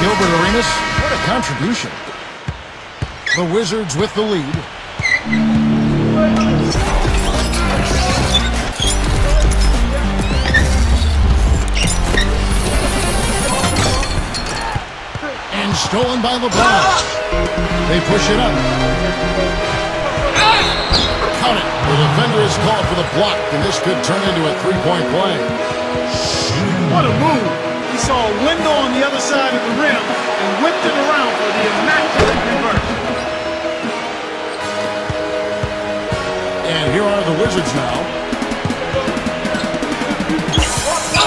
Gilbert Arenas, what a contribution. The Wizards with the lead. And stolen by LeBron. They push it up. Count it. The defender is called for the block, and this could turn into a three-point play. What a move. He saw a window on the other side of the rim and whipped it around for the immaculate reverse. And here are the Wizards now.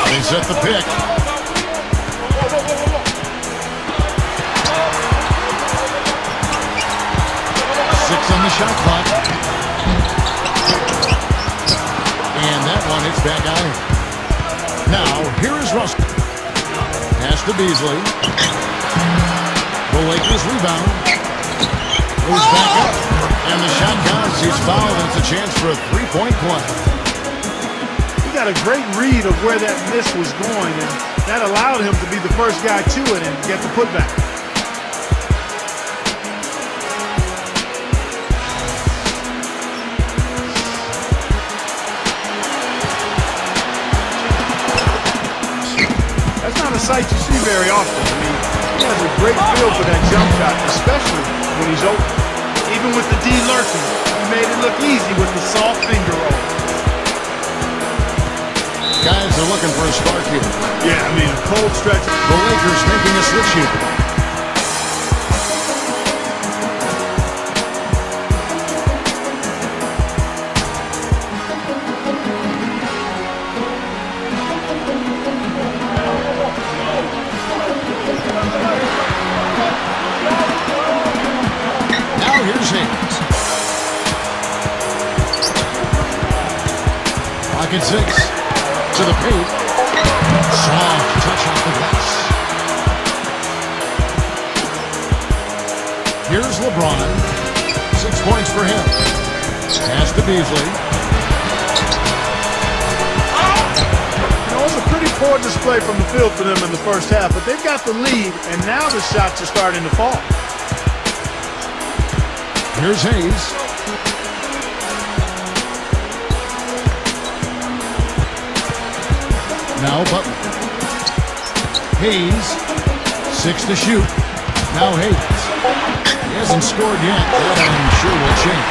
They set the pick. Six on the shot clock. And that one hits back out. Now, here is Russell. Pass to Beasley. The Lakers rebound. Goes back up. And the shot counts. He's fouled. It's a chance for a three-point play. He got a great read of where that miss was going, and that allowed him to be the first guy to it and get the putback. Sight you see very often. I mean, he has a great feel for that jump shot, especially when he's open. Even with the D lurking, he made it look easy with the soft finger roll. Guys are looking for a spark here. Yeah, I mean, a cold stretch. The Lakers making a switch here. Six. To the paint. Soft touch off the glass. Here's LeBron. Six points for him. Pass to Beasley. You know, it was a pretty poor display from the field for them in the first half, but they've got the lead, and now the shots are starting to fall. Here's Hayes. Now Butler. Hayes. Six to shoot. Now Hayes. He hasn't scored yet. That I'm sure will change.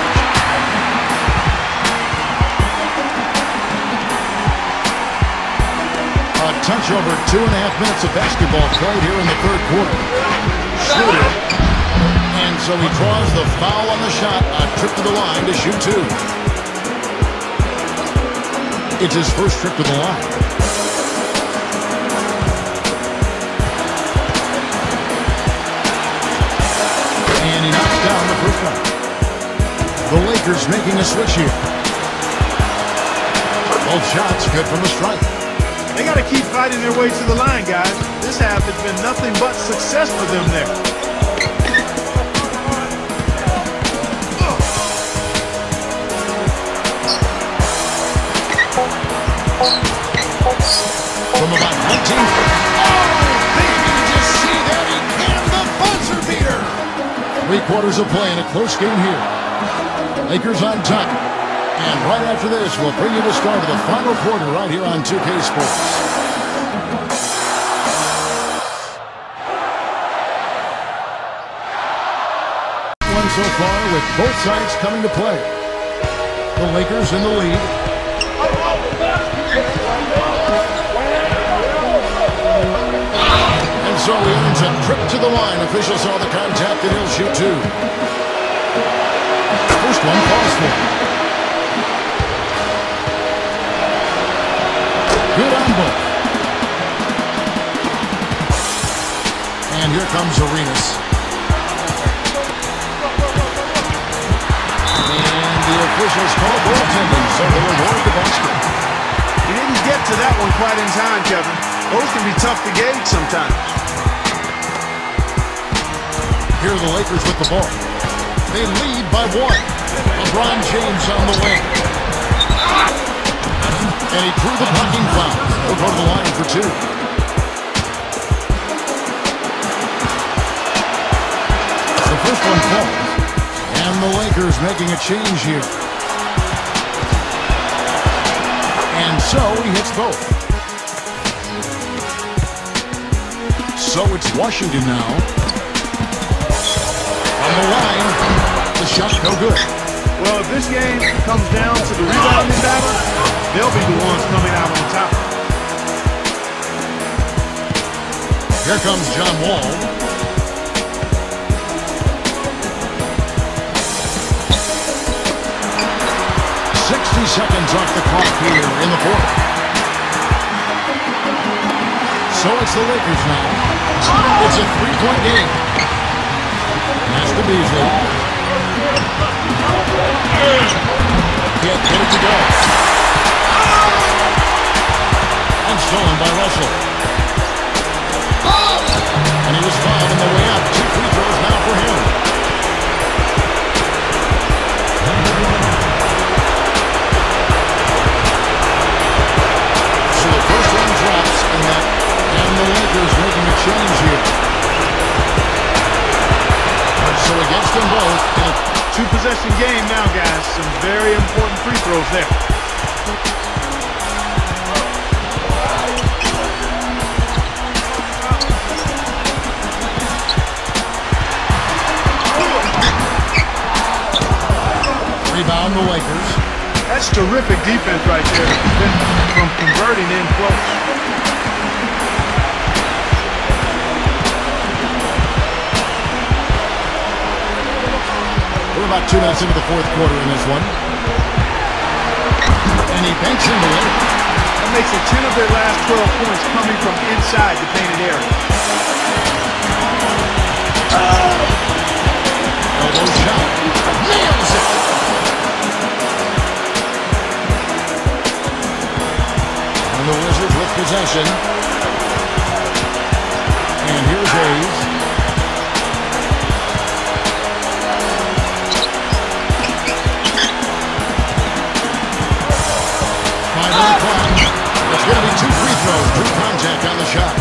A touch over two and a half minutes of basketball played here in the third quarter. Schroeder and so he draws the foul on the shot. A trip to the line to shoot two. It's his first trip to the line. The. The Lakers making a switch here. Both shots good from the strike. They got to keep fighting their way to the line, guys. This half has been nothing but success for them there. From about 19. Oh, Three quarters of play in a close game here. Lakers on top. And right after this, we'll bring you the start of the final quarter right here on 2K Sports. One so far with both sides coming to play. The Lakers in the lead. And so earns a trip to the line. Officials saw the contact and he'll shoot two. First one falls for. Good on. And here comes Arenas. And the officials call goaltending, so they award the basket. He didn't get to that one quite in time, Kevin. Those can be tough to gauge sometimes. Here are the Lakers with the ball. They lead by one. LeBron James on the wing. And he drew the blocking foul. He'll go to the line for two. The first one falls. And the Lakers making a change here. And so he hits both. So it's Washington now. On the line, the shot no good. Well, if this game comes down to the rebounding battle, they'll be the ones coming out on top. Here comes John Wall. 60 seconds off the clock here in the fourth. So it's the Lakers now. It's a three-point game. Change here. So against them both, in a two-possession game now, guys. Some very important free throws there. Rebound the Lakers. That's terrific defense right there from converting in close. About two minutes into the fourth quarter in this one. And he banks into it. That makes it 10 of their last 12 points coming from inside the painted area. Uh, elbow shot. Nails it. And the Wizards with possession. And here's Hayes. Drew contact on the shot.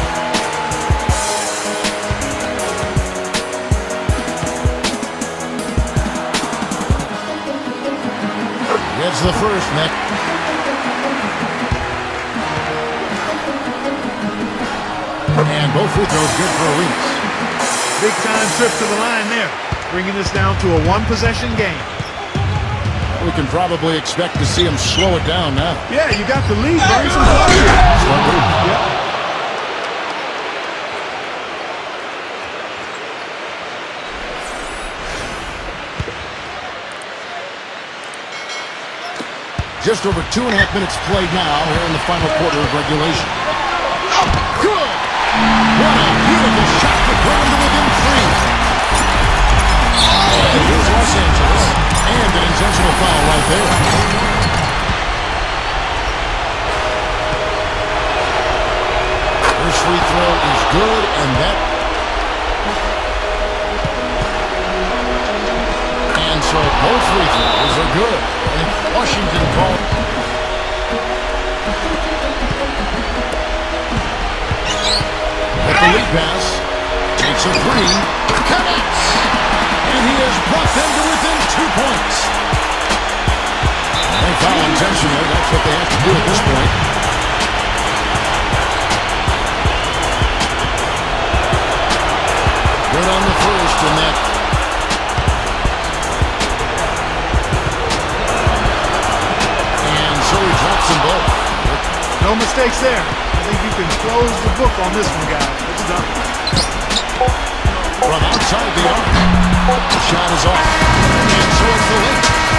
Gets the first, Nick. And both free throws good for Arenas. Big time trip to the line there, bringing this down to a one-possession game. We can probably expect to see him slow it down now. Yeah, you got the lead. Burn some clock here. Just over two and a half minutes played now here in the final quarter of regulation. Good! What a beautiful shot to bring him to within three. And here's Los Angeles. And an intentional foul right there. First free throw is good, and that... And so both free throws are good. And Washington called... At the lead pass, takes a three, connects, Foul. That's what they have to do at this point. Good on the first and that. And so he drops them both. No mistakes there. I think you can close the book on this one, guys. It's done. From outside the arc. The shot is off. And so it's the Lakers.